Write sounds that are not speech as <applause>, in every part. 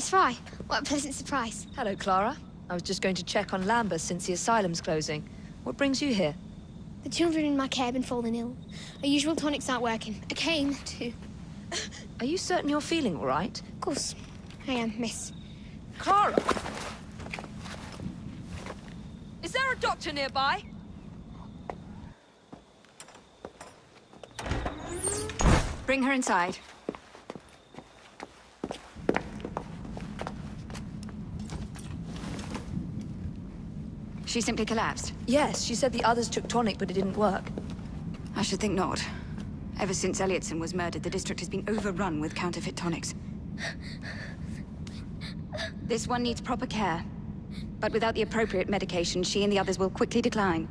Miss Frye, what a pleasant surprise. Hello, Clara. I was just going to check on Lambeth since the asylum's closing. What brings you here? The children in my care have been falling ill. Our usual tonics aren't working. I came to... Are you certain you're feeling all right? Of course, I am, miss. Clara! Is there a doctor nearby? Bring her inside. She simply collapsed. Yes, she said the others took tonic, but it didn't work. I should think not. Ever since Elliotson was murdered, the district has been overrun with counterfeit tonics. This one needs proper care. But without the appropriate medication, she and the others will quickly decline.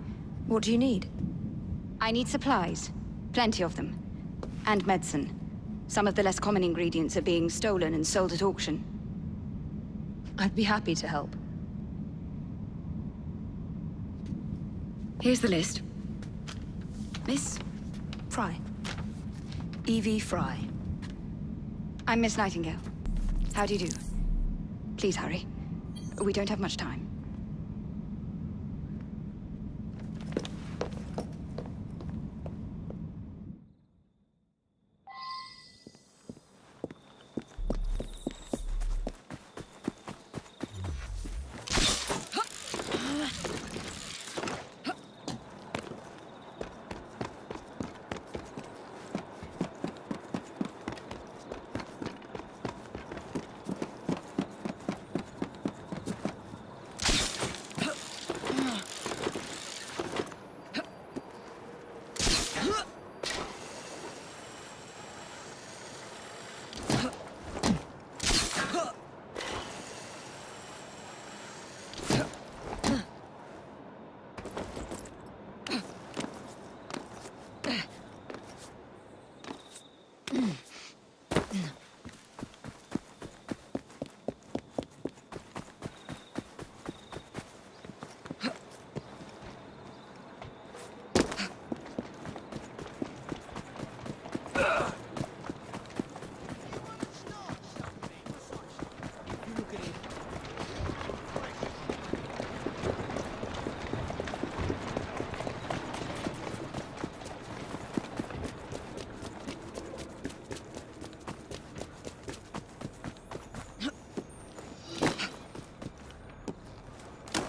What do you need? I need supplies. Plenty of them. And medicine. Some of the less common ingredients are being stolen and sold at auction. I'd be happy to help. Here's the list. Miss? Frye. Evie Frye. I'm Miss Nightingale. How do you do? Please hurry. We don't have much time.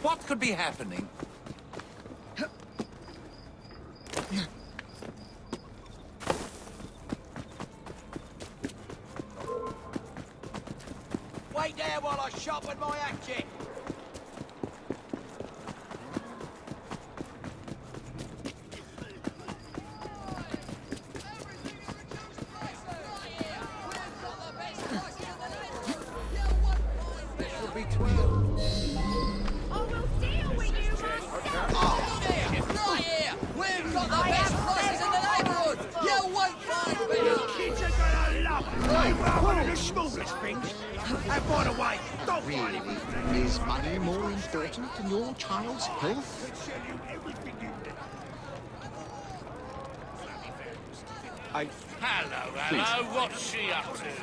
What could be happening?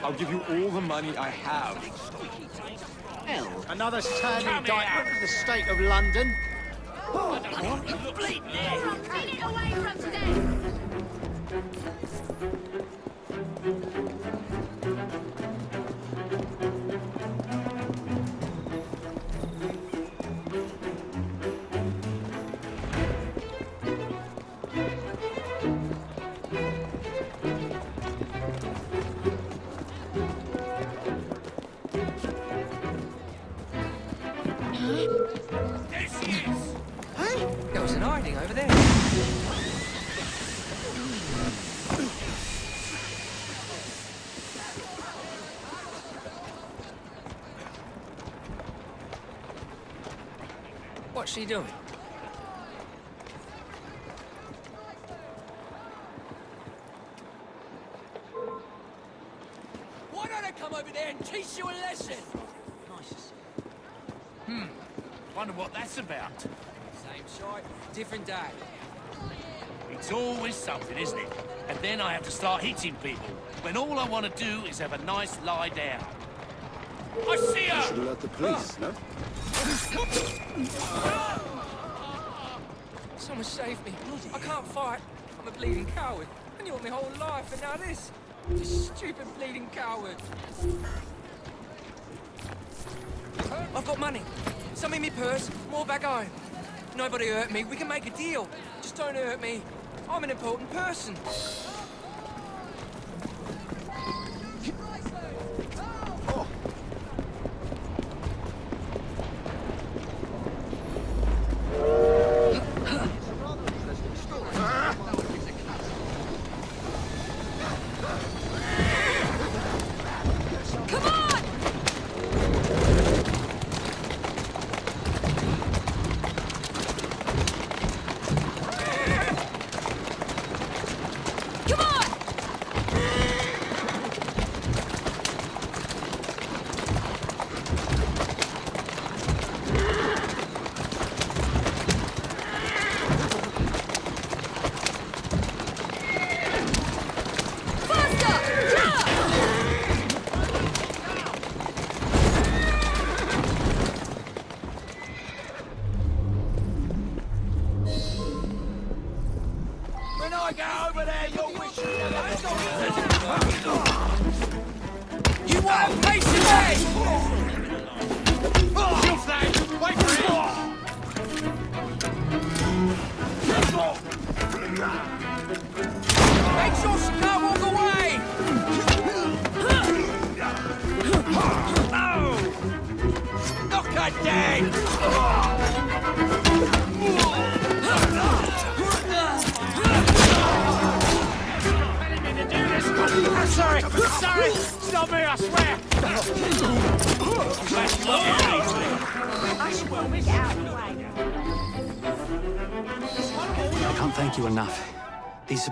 I'll give you all the money I have. Hell, Another sad Come indictment of the state of London. Bleeding Take it away from today! What's she doing? Why don't I come over there and teach you a lesson? Nice. Hmm. Wonder what that's about. Same shite, different day. It's always something, isn't it? And then I have to start hitting people, when all I want to do is have a nice lie down. I see her! Should alert the police, no? Someone save me. I can't fight. I'm a bleeding coward. I knew it my whole life, and now this. This stupid bleeding coward. I've got money. Some in my purse, more back home. Nobody hurt me. We can make a deal. Just don't hurt me. I'm an important person.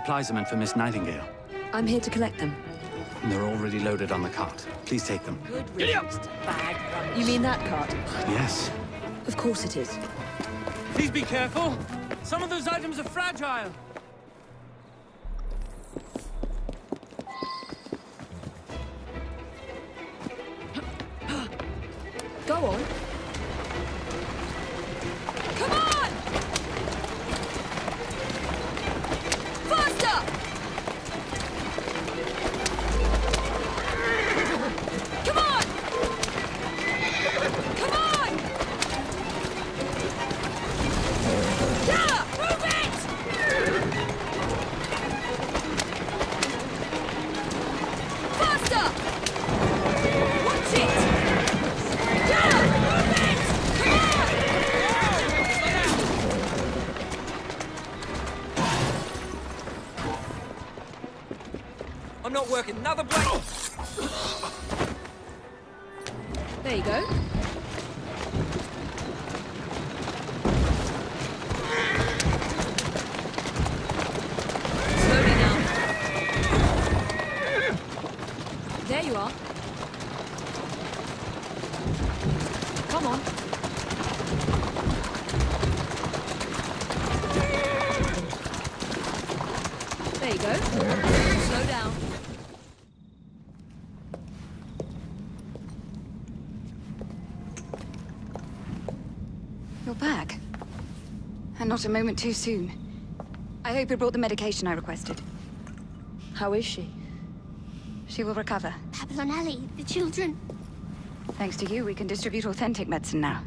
Supplies are meant for Miss Nightingale. I'm here to collect them. And they're already loaded on the cart. Please take them. good You mean that cart? Yes. Of course it is. Please be careful. Some of those items are fragile. Not a moment too soon. I hope you brought the medication I requested. How is she? She will recover. Babylon Alley, the children. Thanks to you, we can distribute authentic medicine now.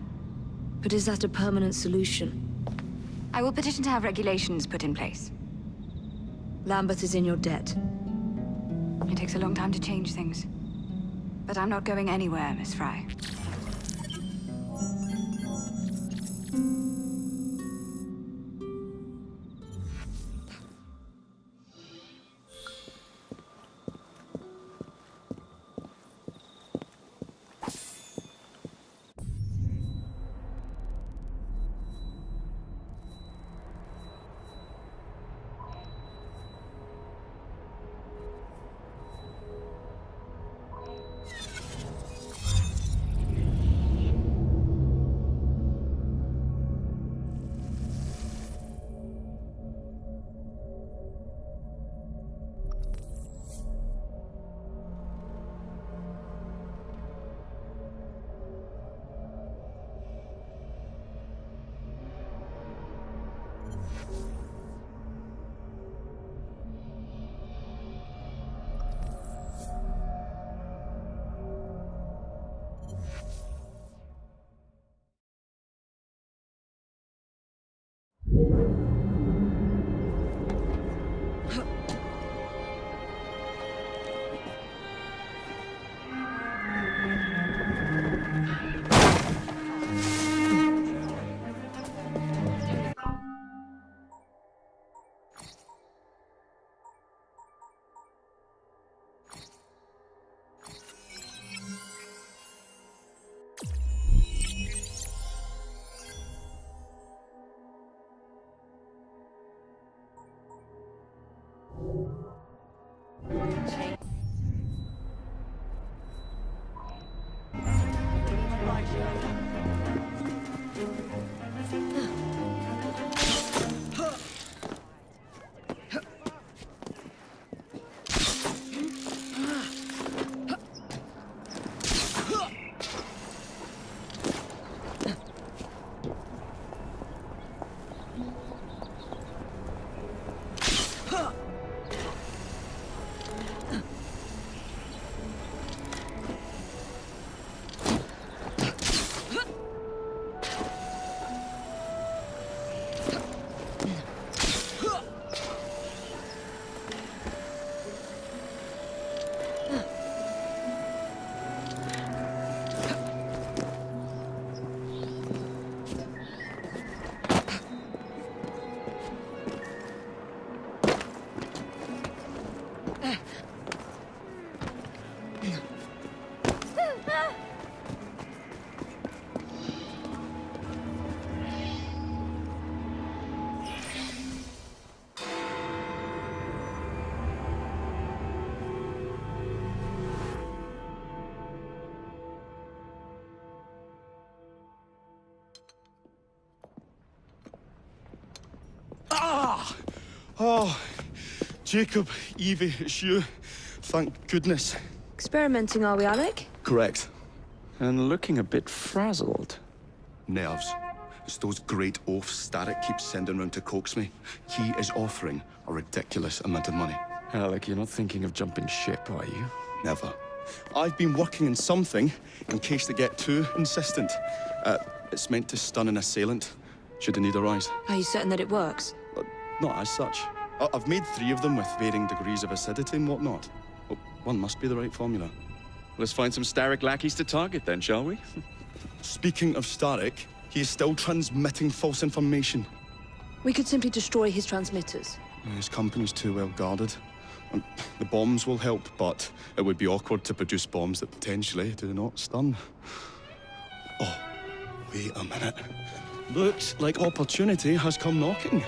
But is that a permanent solution? I will petition to have regulations put in place. Lambeth is in your debt. It takes a long time to change things. But I'm not going anywhere, Miss Frye. Oh, Jacob, Evie, it's you. Thank goodness. Experimenting, are we, Alec? Correct. And looking a bit frazzled. Nerves. It's those great oafs Starrick keeps sending round to coax me. He is offering a ridiculous amount of money. Alec, you're not thinking of jumping ship, are you? Never. I've been working on something in case they get too insistent. Uh, it's meant to stun an assailant, should the need arise. Are you certain that it works? But not as such. I- I've made three of them with varying degrees of acidity and whatnot. Well, one must be the right formula. Let's find some Starrick lackeys to target then, shall we? <laughs> Speaking of Starrick, he is still transmitting false information. We could simply destroy his transmitters. His company's too well guarded. Um, The bombs will help, but it would be awkward to produce bombs that potentially do not stun. Oh, wait a minute. Looks like opportunity has come knocking.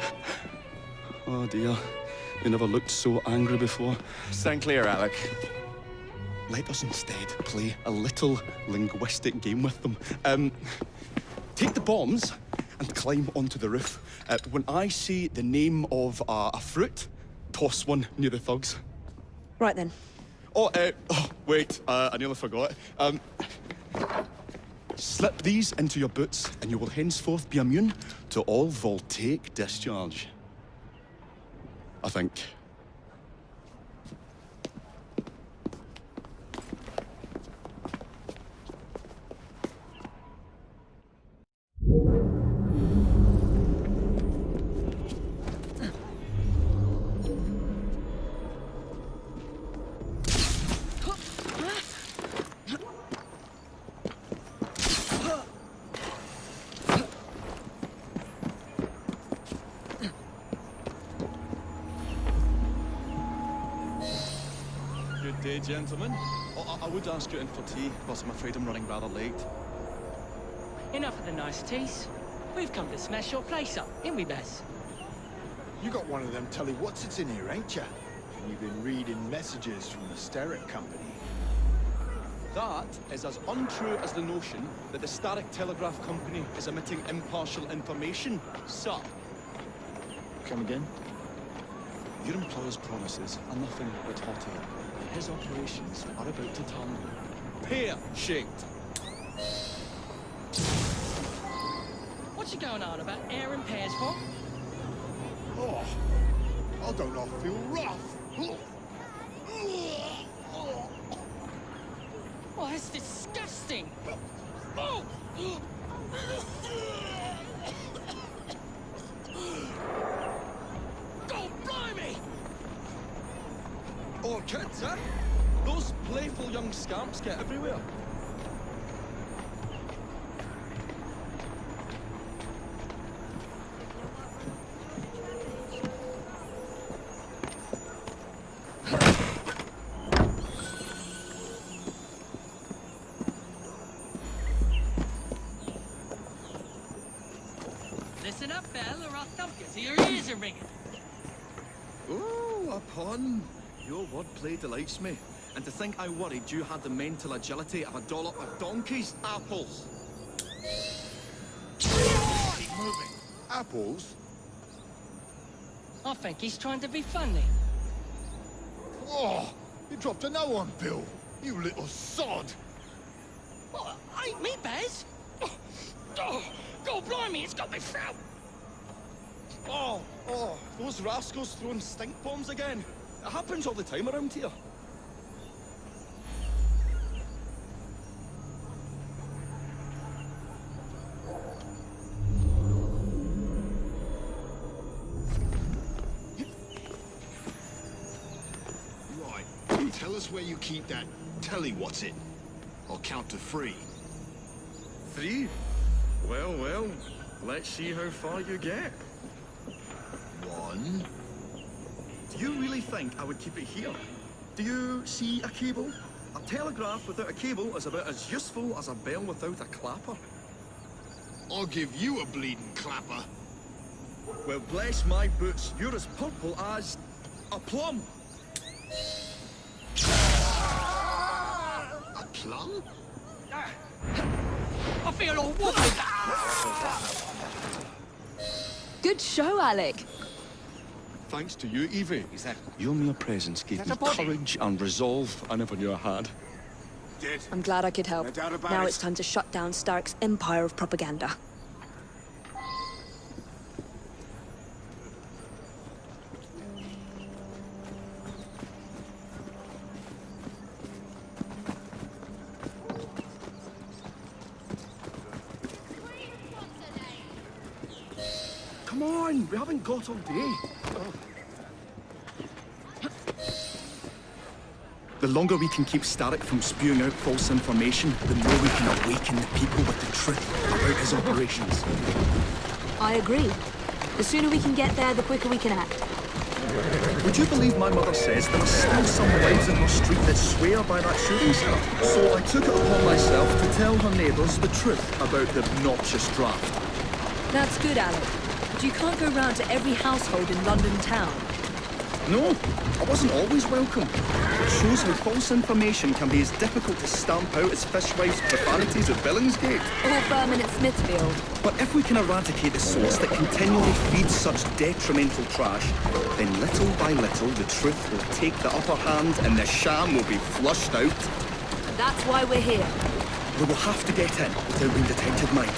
Oh dear, you never looked so angry before. Stand clear, Alec. Let us instead play a little linguistic game with them. Um, take the bombs and climb onto the roof. Uh, when I say the name of uh, a fruit, toss one near the thugs. Right then. Oh, uh, oh wait, uh, I nearly forgot. Um, slip these into your boots, and you will henceforth be immune to all voltaic discharge. I think. Gentlemen. Oh, I, I would ask you in for tea, but I'm afraid I'm running rather late. Enough of the niceties. We've come to smash your place up, ain't we, Bess? You got one of them telly what's it's in here, ain't you? And you've been reading messages from the Starrick Company. That is as untrue as the notion that the Starrick Telegraph Company is emitting impartial information, sir. Come again? Your employer's promises are nothing but hot air. His operations are about to turn pear-shaped. What you going on about air and pears for? Oh, I don't know, I feel rough. Oh, that's disgusting. Oh! Poor kids, eh? Those playful young scamps get everywhere. Listen up, Belle, or I'll thump you till your ears are ringing. Oh, a pun. Your wordplay delights me. And to think I worried you had the mental agility of a dollop of donkey's apples. Keep moving. Apples? I think he's trying to be funny. Oh, you dropped a no on Bill. You little sod. What? Ain't me, Bez? Oh, oh, God blimey, it's got me throat. Oh, oh, those rascals throwing stink bombs again. It happens all the time around here. Right. Tell us where you keep that telly what's it. I'll count to three. Three? Well, well, let's see how far you get. One. Do really think I would keep it here? Do you see a cable? A telegraph without a cable is about as useful as a bell without a clapper. I'll give you a bleeding clapper. Well, bless my boots, you're as purple as... a plum! A plum? I feel all wobbly. Good show, Alec. Thanks to you, Evie. Is that... Your mere presence gave me that courage and resolve I never knew I had. Dead. I'm glad I could help. No doubt about now it. it's time to shut down Stark's empire of propaganda. Come on, we haven't got all day. The longer we can keep Starrick from spewing out false information, the more we can awaken the people with the truth about his operations. I agree. The sooner we can get there, the quicker we can act. Would you believe my mother says there are still some wives in her street that swear by that shooting star? So I took it upon myself to tell her neighbours the truth about the obnoxious draft. That's good, Alec. But you can't go round to every household in London town. No, I wasn't always welcome. It shows how false information can be as difficult to stamp out as fishwives' profanities at Billingsgate. Or Berman at Smithfield. But if we can eradicate the source that continually feeds such detrimental trash, then little by little the truth will take the upper hand and the sham will be flushed out. That's why we're here. We will have to get in without being detected, mind.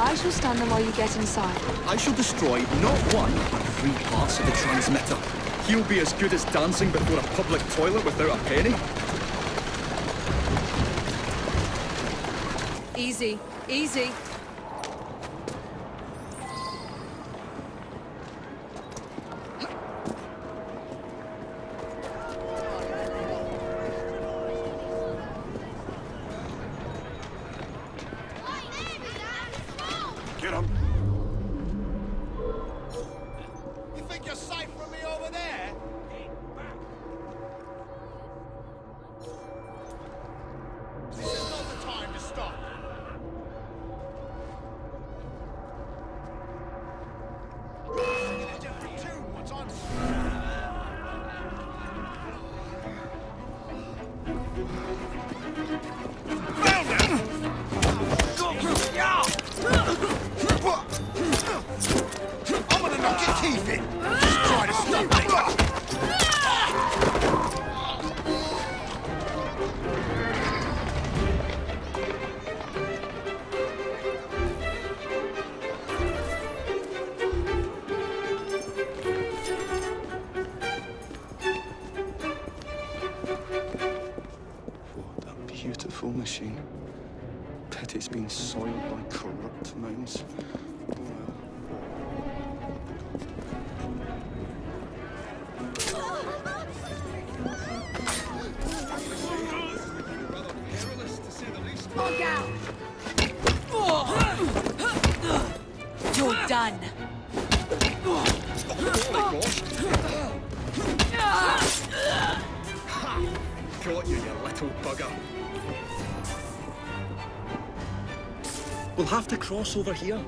I shall stand them while you get inside. I shall destroy not one, but three parts of the transmitter. He'll be as good as dancing before a public toilet without a penny. Easy, easy. You're done. Got you, you little bugger. We'll have to cross over here.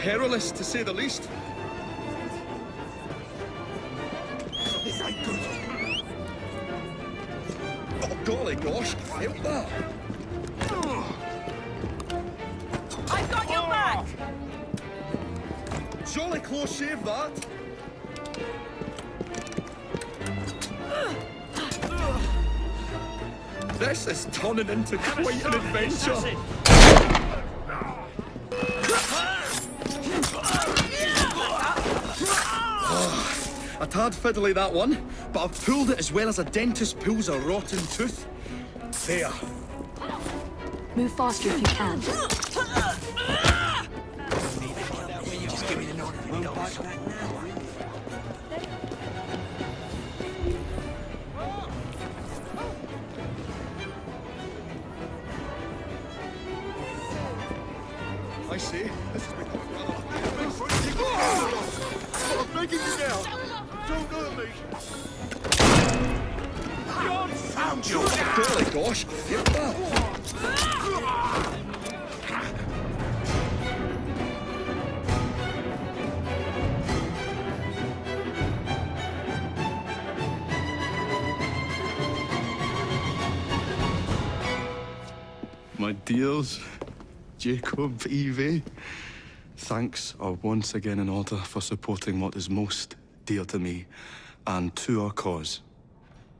Perilous, to say the least. This ain't good. Oh, golly gosh, help that. I've got your back! Jolly close shave, that. This is turning into quite an adventure. Tad fiddly that one, but I've pulled it as well as a dentist pulls a rotten tooth. There. Move faster if you can. Just give me the nod if you don't like that now. I see. This has become rather I'm begging you now. Don't hurt me. God found you! Golly gosh. My dears, Jacob, Evie, thanks are once again in order for supporting what is most dear to me and to our cause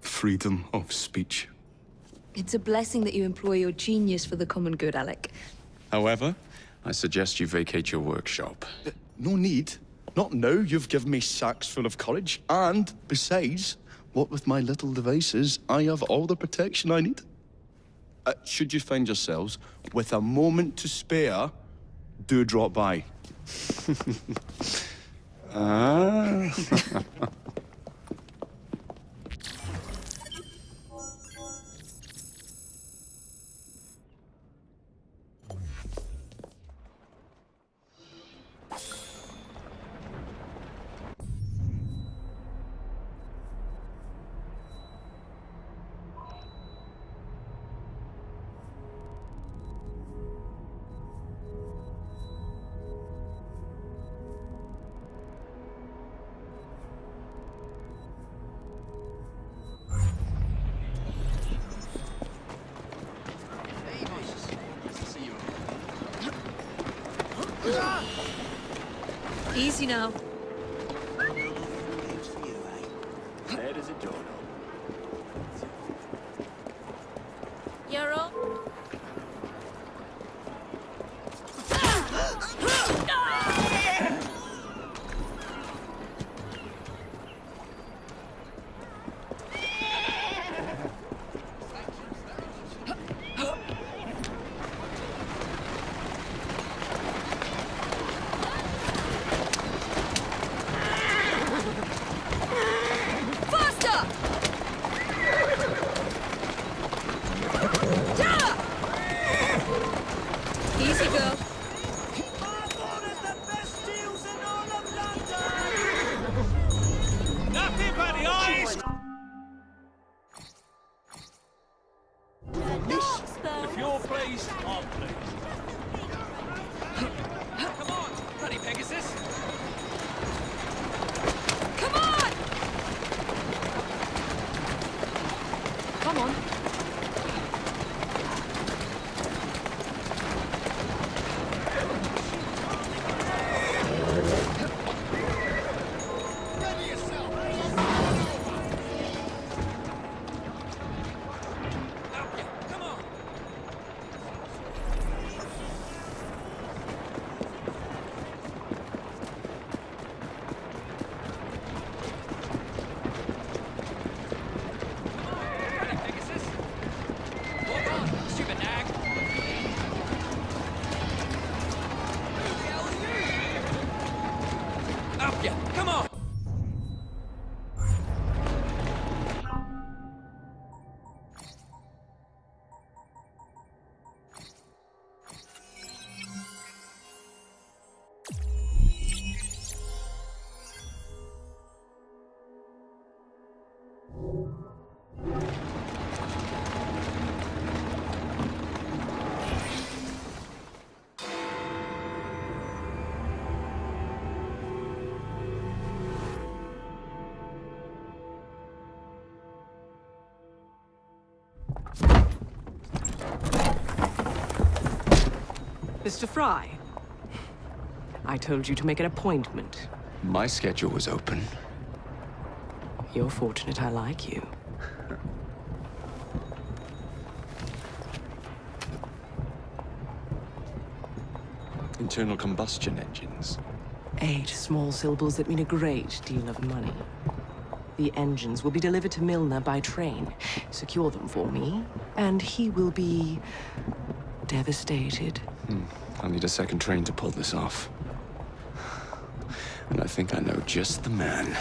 freedom of speech. It's a blessing that you employ your genius for the common good, Alec. However, I suggest you vacate your workshop. No need. Not now you've given me sacks full of courage. And besides, what with my little devices, I have all the protection I need. Uh, should you find yourselves with a moment to spare, do drop by. <laughs> Ah. <laughs> Easy now. Mr. Frye. I told you to make an appointment. My schedule was open. You're fortunate I like you. Internal combustion engines. Eight small syllables that mean a great deal of money. The engines will be delivered to Milner by train. Secure them for me, and he will be... devastated. Hmm. I'll need a second train to pull this off. And I think I know just the man.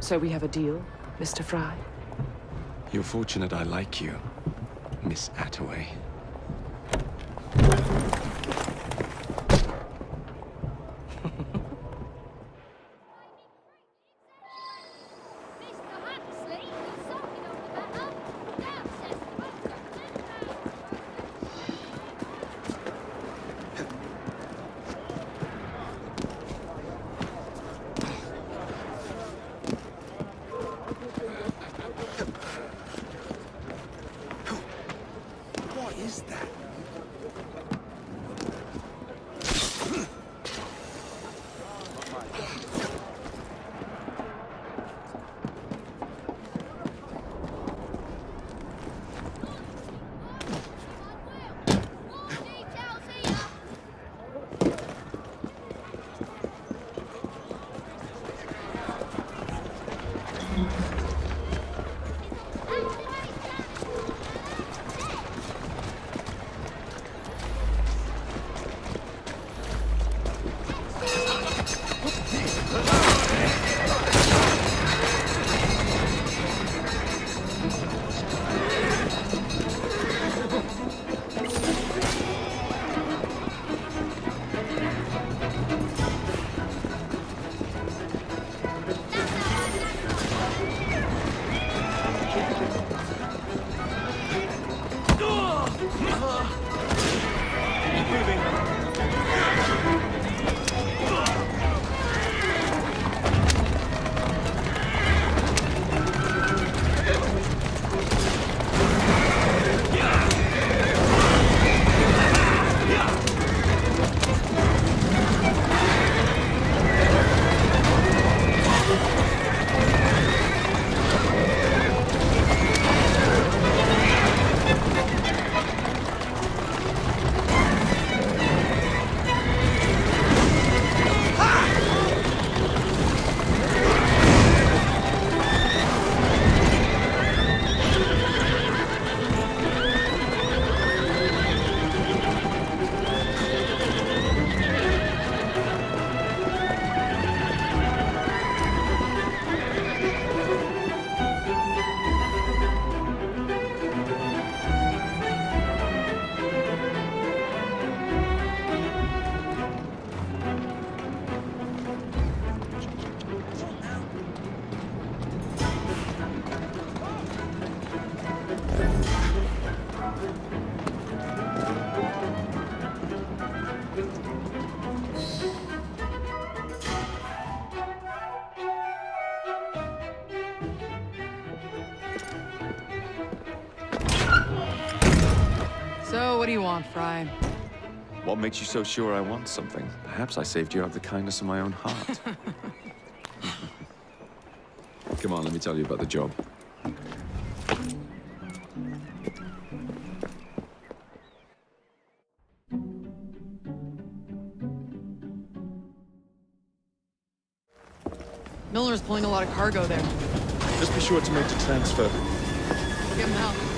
So we have a deal, Mr. Frye? You're fortunate I like you, Miss Attaway. What do you want, Frye? What makes you so sure I want something? Perhaps I saved you out of the kindness of my own heart. <laughs> Come on, let me tell you about the job. Milner's pulling a lot of cargo there. Just be sure to make the transfer. Get him out.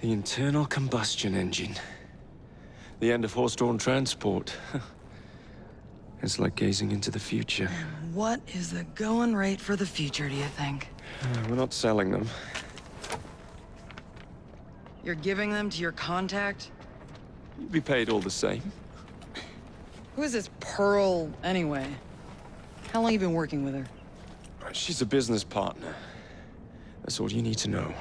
The internal combustion engine. The end of horse-drawn transport. <laughs> it's like gazing into the future. What is the going rate for the future, do you think? Uh, We're not selling them. You're giving them to your contact? You'd be paid all the same. Who is this Pearl, anyway? How long you been working with her? She's a business partner. That's all you need to know.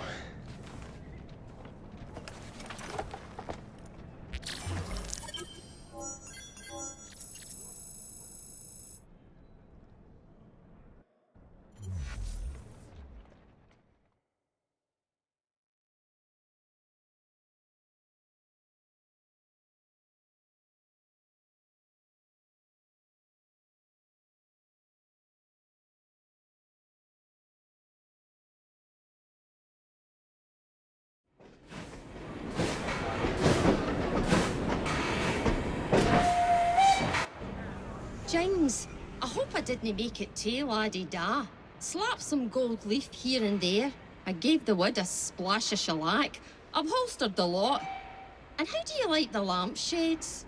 Make it too laddie da. Slap some gold leaf here and there. I gave the wood a splash of shellac. Upholstered the lot. And how do you like the lampshades?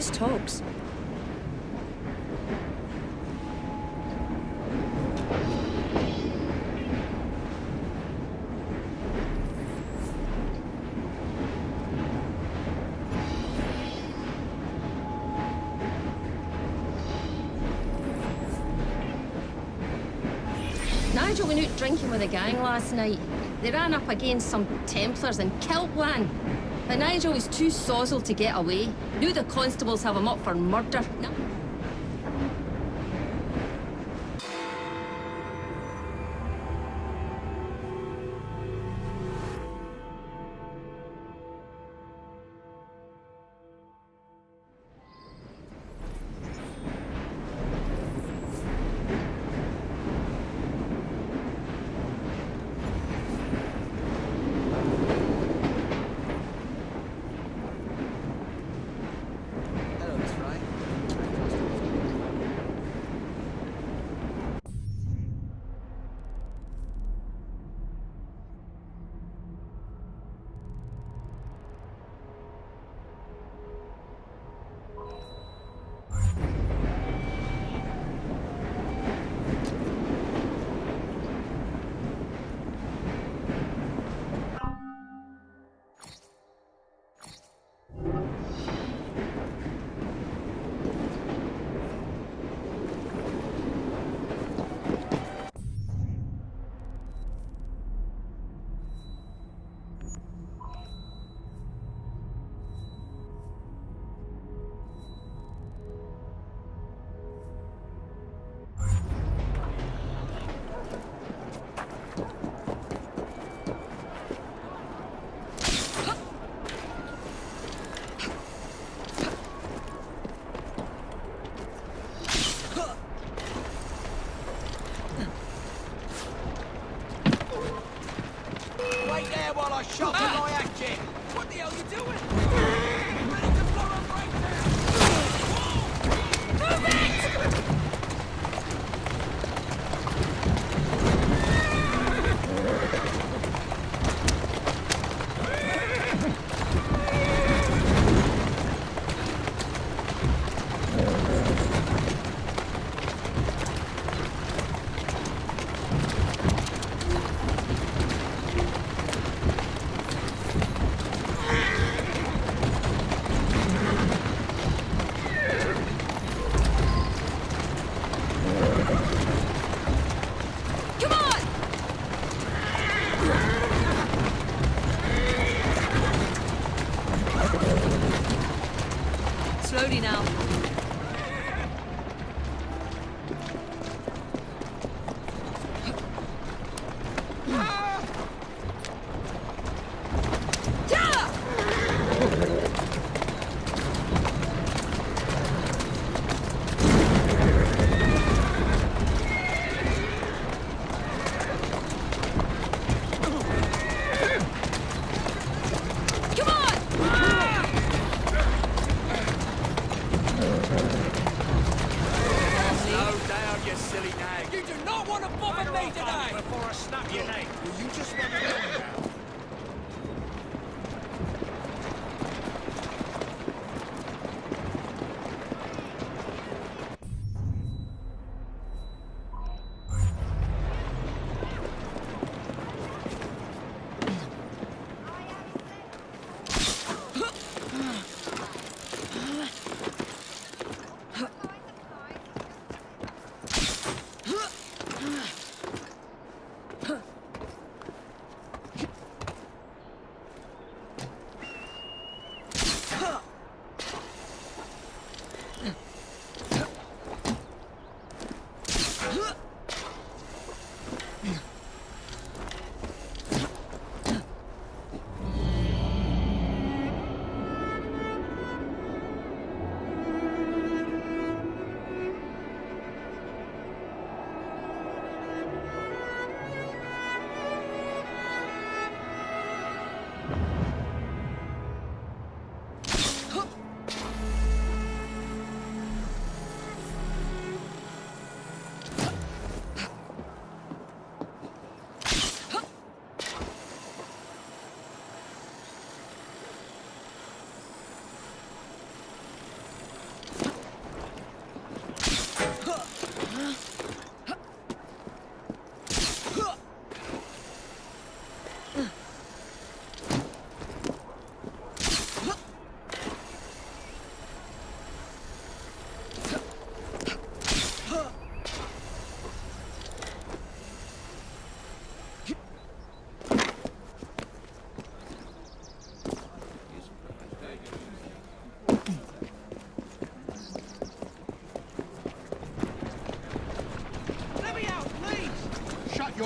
Nice. Nigel went out drinking with a gang last night. They ran up against some Templars and killed one. But Nigel was too sozzled to get away. Knew the constables have him up for murder. No.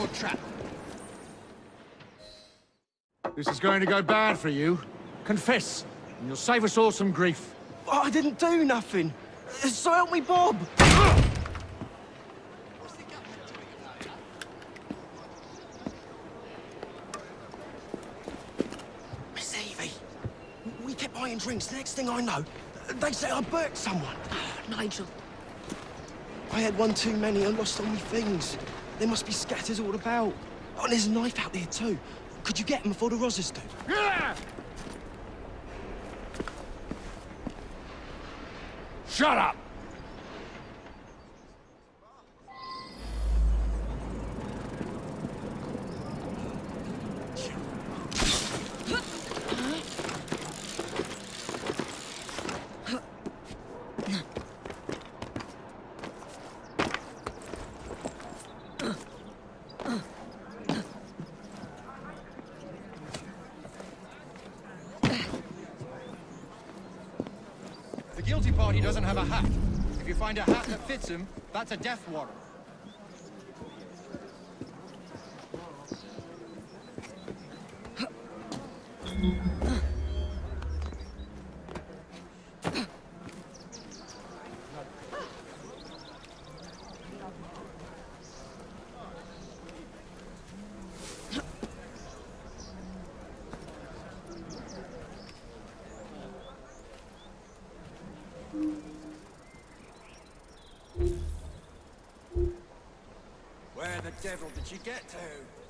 Your trap. This is going to go bad for you. Confess, and you'll save us all some grief. Oh, I didn't do nothing. Uh, so help me, Bob. Miss Evie, we kept buying drinks. The Next thing I know, they say I burnt someone. Nigel. I had one too many and lost all my things. They must be scattered all about. Oh, and there's a knife out there too. Could you get them before the Rozzers do? Shut up! The guilty party doesn't have a hat. If you find a hat that fits him, that's a death warrant. Where <laughs> the devil did you get to?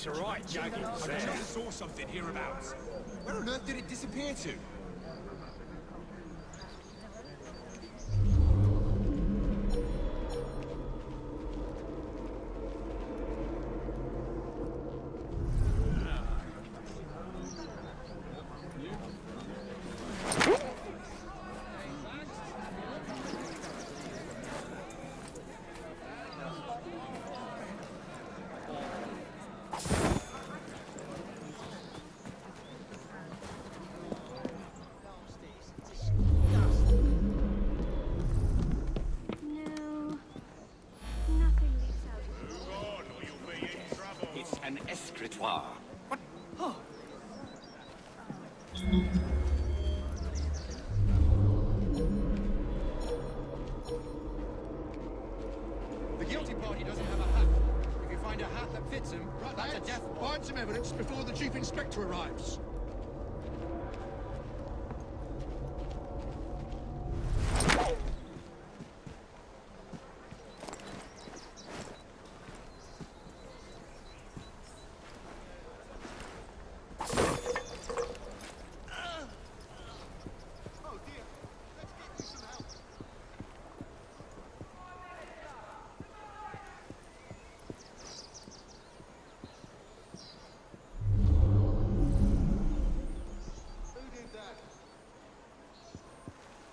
She looks alright, Jagged. I just saw something hereabouts. Where on earth did it disappear to? Evidence before the Chief Inspector arrives.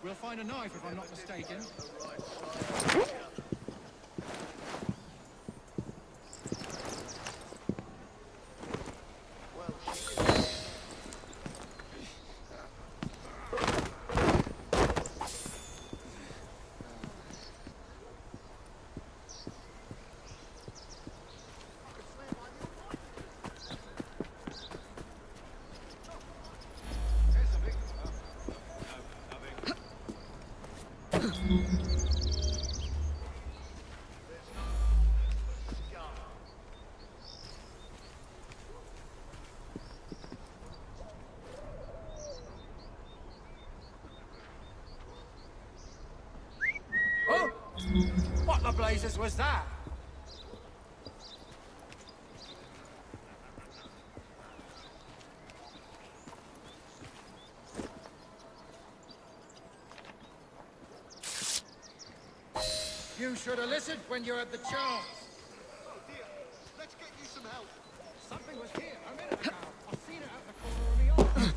We'll find a knife if I'm not mistaken. What the blazes was that? You should have listened when you had the chance. Oh dear. Let's get you some help. Something was here a minute ago. I've seen it out the corner of my eye.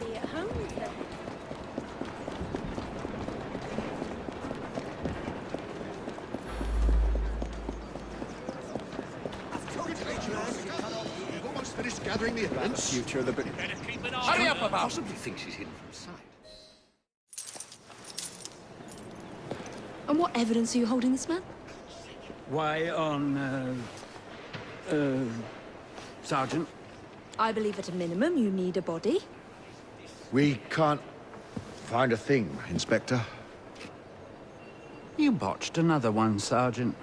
Be at home with them. You've almost finished gathering the evidence. Future of the... Hurry up about Possibly thinks she's hidden from sight. And what evidence are you holding this man? Why, on, uh, uh, Sergeant? I believe at a minimum you need a body. We can't find a thing, Inspector. You botched another one, Sergeant.